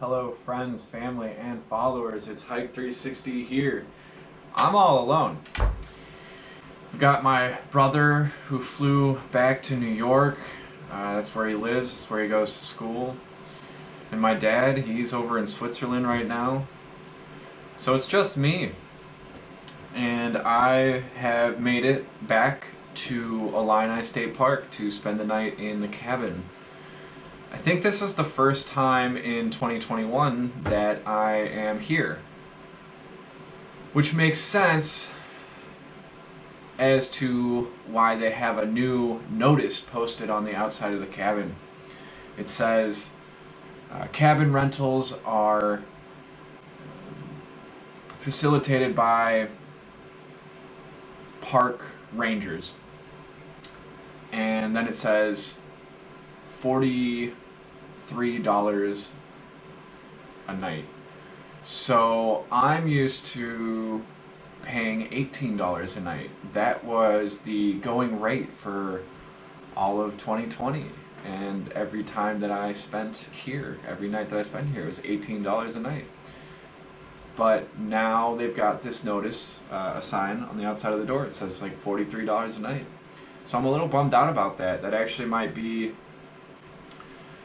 Hello, friends, family, and followers. It's Hike 360 here. I'm all alone. I've got my brother who flew back to New York. Uh, that's where he lives, that's where he goes to school. And my dad, he's over in Switzerland right now. So it's just me. And I have made it back to Illini State Park to spend the night in the cabin. I think this is the first time in 2021 that I am here. Which makes sense as to why they have a new notice posted on the outside of the cabin. It says uh, cabin rentals are facilitated by park rangers. And then it says $43 a night. So I'm used to paying $18 a night. That was the going rate for all of 2020. And every time that I spent here, every night that I spent here, was $18 a night. But now they've got this notice, uh, a sign on the outside of the door. It says like $43 a night. So I'm a little bummed out about that. That actually might be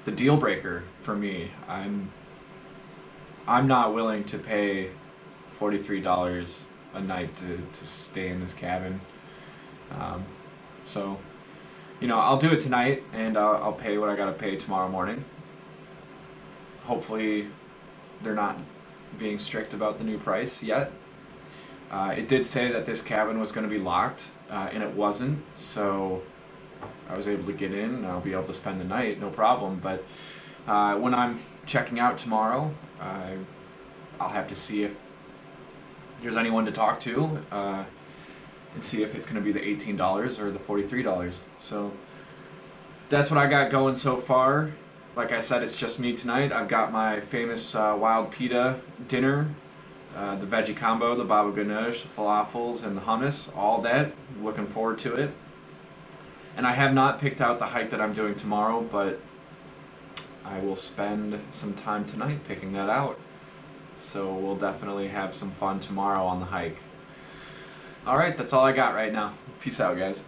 the deal breaker for me. I'm I'm not willing to pay forty three dollars a night to, to stay in this cabin. Um, so, you know, I'll do it tonight and I'll, I'll pay what I gotta pay tomorrow morning. Hopefully, they're not being strict about the new price yet. Uh, it did say that this cabin was going to be locked, uh, and it wasn't, so I was able to get in I'll be able to spend the night, no problem. But uh, when I'm checking out tomorrow, I'll have to see if there's anyone to talk to uh, and see if it's going to be the $18 or the $43. So that's what I got going so far. Like I said, it's just me tonight. I've got my famous uh, wild pita dinner, uh, the veggie combo, the baba ganoush, the falafels, and the hummus, all that. Looking forward to it. And I have not picked out the hike that I'm doing tomorrow, but I will spend some time tonight picking that out. So we'll definitely have some fun tomorrow on the hike. Alright, that's all I got right now. Peace out, guys.